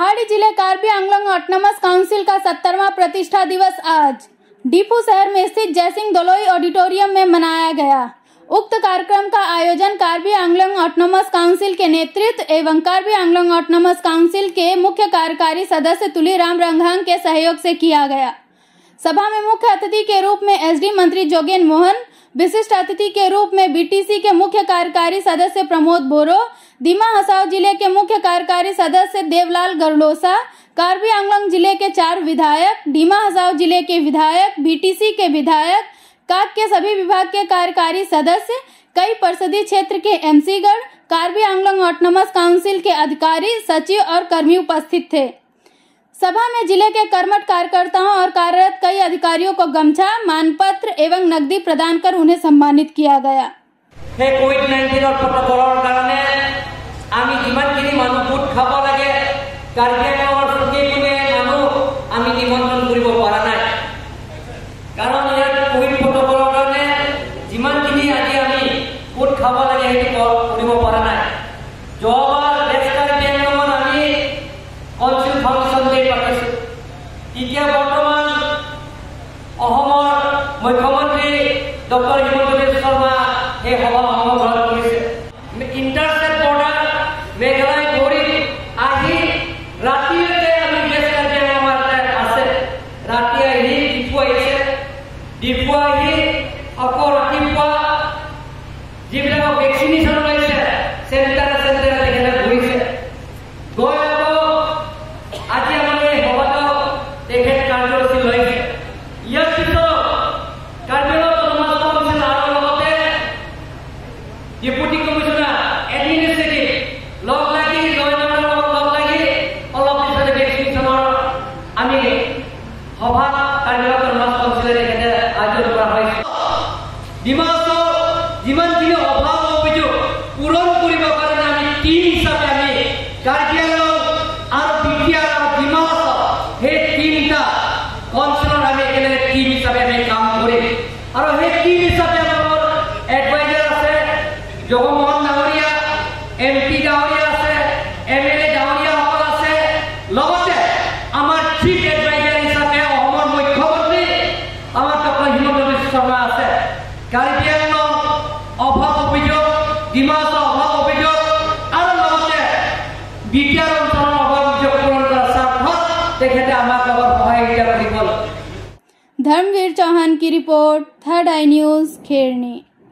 Karbi Anglong autonomous council का सत्तरवा प्रतिष्ठा दिवस आज। डीपू शहर में स्थित जयसिंह दोलोई ऑडिटोरियम में मनाया गया। उक्त कार्यक्रम का आयोजन कार्बी आंगलोंग ऑटोनमस काउंसिल के नेतृत्व एवं कार्बी आंगलोंग ऑटोनमस काउंसिल के मुख्य कार्यकारी सदस्य तुलीराम रंघांग के सहयोग से किया गया। सभा में मुख्य अतिथि के रूप में एसडी मंत्री जोगेन मोहन, विशिष्ट अतिथि के रूप में बीटीसी के मुख्य कार्यकारी सदस्य प्रमोद बोरो दीमा हसाव ज़िले के मुख्य कार्यकारी सदस्य देवलाल गरलोसा, कार्बी आंगलोंग ज़िले के चार विधायक डीमा हसाओ ज़िले के विधायक, बीटीसी के विधायक काक के सभी विभाग के कार्यकारी सदस्य, कई परिषदीय क्षेत्र के एमसीगढ़, कार्बी आंगलोंग ऑटोनमस काउंसिल के अधिकारी, सचिव और कर्मी उपस्थित थे। सभा में ज़िले के कर्मठ कार्यकर्ताओं और कार्यरत कई अधिकारियों को गमछा, मानपत्र एवं नकदी प्रदान कर उन्हें सम्मानित किया गया। कोविड नाइन्टीन और प्रोटोकॉल कारण আমি যিমানখিনি মানুহ গোট খাব লাগে কাৰ্বি আংলঙৰ গোটেইখিনি মানুহ আমি নিমন্ত্ৰণ কৰিব পৰা নাই। কাৰণ ইয়াত কোভিড প্ৰটকলৰ কাৰণে যিমানখিনি আজি আমি গোট খাব লাগে সেইটো কৰিব পৰা নাই। যোৱাবাৰ ৱেষ্ট কাৰ্বি আংলঙত আমি কনচিল ফাংচন ডে পাতিছোঁ। এতিয়া বৰ্তমান অসমৰ মুখ্যমন্ত্ৰী ডক্টৰ হিমন্ত ভেকচিনেশ্যন লৈছে চেণ্টাৰ চেণ্টাৰ তেখেতে ঘূৰিছে। গৈ আকৌ আজি আমাৰ সভাটো তেখেত কাৰ্যসূচী লৈছে। ইয়াৰ পিছত কাৰ্বিআংলং সমাজ কাউন্সিল আৰু লগতে ডেপুটি সভা সমাজ কাউন্সিলে তেখেতে আয়োজন কৰা হৈছে ডিমাহাছাও যিমানখিনি অভাৱ অভিযোগ পূৰণ কৰিবৰ কাৰণে আমি টীম হিচাপে আমি কাৰ্বি আংলং আৰু বিটিআৰ আৰু ডিমাহাছাও সেই তিনিটা একেলগে টীম হিচাপে আমি কাম কৰিম আৰু সেই টীম হিচাপে আমাৰ এডভাইজাৰ আছে? জগমোহন ডাঙৰীয়া এম পি ডাঙৰীয়া আছে এম এল এ ডাঙৰীয়াসকল আছে। লগতে আমাৰ চিফ এডভাইজাৰ হিচাপে অসমৰ মুখ্যমন্ত্ৰী আমাৰ ডক্টৰ হিমন্ত বিশ্ব শৰ্মা আছে। কাৰ্বি আংলং অভাৱ অভিযোগ ডিমাহাছাও অভাৱ অভিযোগ আৰু লগতে বিটিআৰ অঞ্চলৰ অভাৱ অভিযোগ পূৰণ কৰাৰ স্বাৰ্থত তেখেতে আমাক লগত সহযোগিতা কৰিব धर्मवीर चौहान की report third eye news Kheroni